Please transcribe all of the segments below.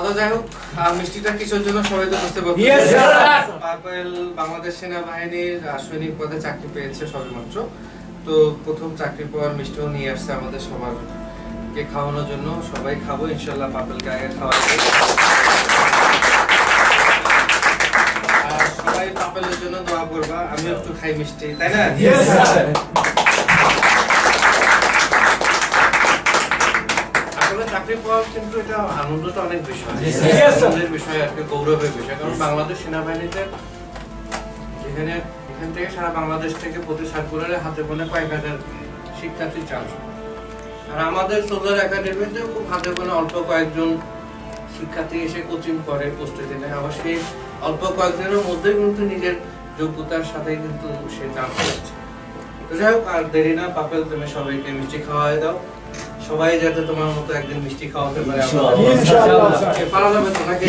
আচ্ছা যাই হোক মিষ্টিটা কিসের জন্য সবাই তো বুঝতে পারবে। Yes, বাংলাদেশ সেনাবাহিনীর আহ, পদে চাকরি পেয়েছে সবেমাত্র তো প্রথম চাকরি পাওয়ার মিষ্টিও নিয়ে আসছে আমাদের সবার কে খাওয়ানোর জন্য। সবাই খাব ইনশাল্লাহ পাপেলকে আগে খাওয়াবো সবাই পাপেলের জন্য দোয়া করবা আমি একটু খাই মিষ্টি তাই না? চাকরি পাওয়া কিন্তু এটা আনন্দটা অনেক বিষয়. আনন্দের বিষয় আর কি গৌরবের বিষয়। কারণ বাংলাদেশ সেনাবাহিনীতে এখানে এখান থেকে সারা বাংলাদেশ থেকে প্রতি সার্কুলারে হাতে গোনা কয়েক হাজার শিক্ষার্থী চান্স। আর আমাদের সোলার একাডেমিতে খুব হাতে গোনা অল্প কয়েকজন শিক্ষার্থী এসে কোচিং করে প্রস্তুতি নেয়। আবার সেই অল্প কয়েকজনের মধ্যেই কিন্তু নিজের যোগ্যতার সাথে কিন্তু সে চান্স পাচ্ছে। যাই হোক আর দেরি না পাপেল তুমি সবাইকে মিষ্টি খাওয়াই দাও। সবাই যাতে তোমার মতো একদিন মিষ্টি খাওয়াতে পারে ইনশাআল্লাহ, পারা যাবে তো নাকি.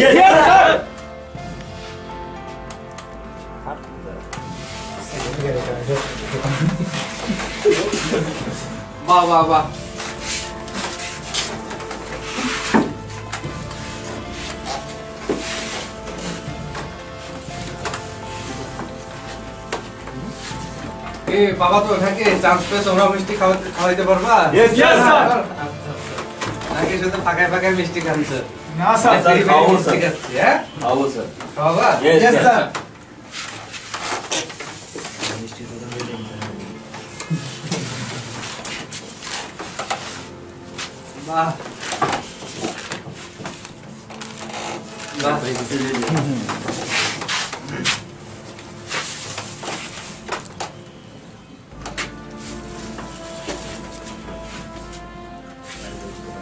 বাহ বাহ বাহ। এ বাবা তো থাকে চান্স পেয়ে তোমরা মিষ্টি খাওয়াতে খাওয়াইতে পারবা? Sir. আচ্ছা, আচ্ছা। নাকি শুধু ফাঁকায় ফাঁকায় মিষ্টি খাচ্ছে? না স্যার স্যার, বেশি বেশি স্যার। হ্যাঁ? খাব স্যার খাওয়াবা?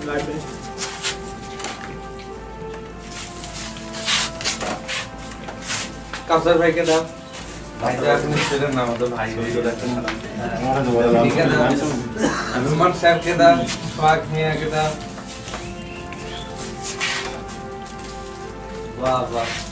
लाइफ कासर भाई के नाम? भाई जान तेरे नाम तो भाई हमारा दोबारा नाम के नाम हनुमान सर के नाम स्वाग है के वाह वाह।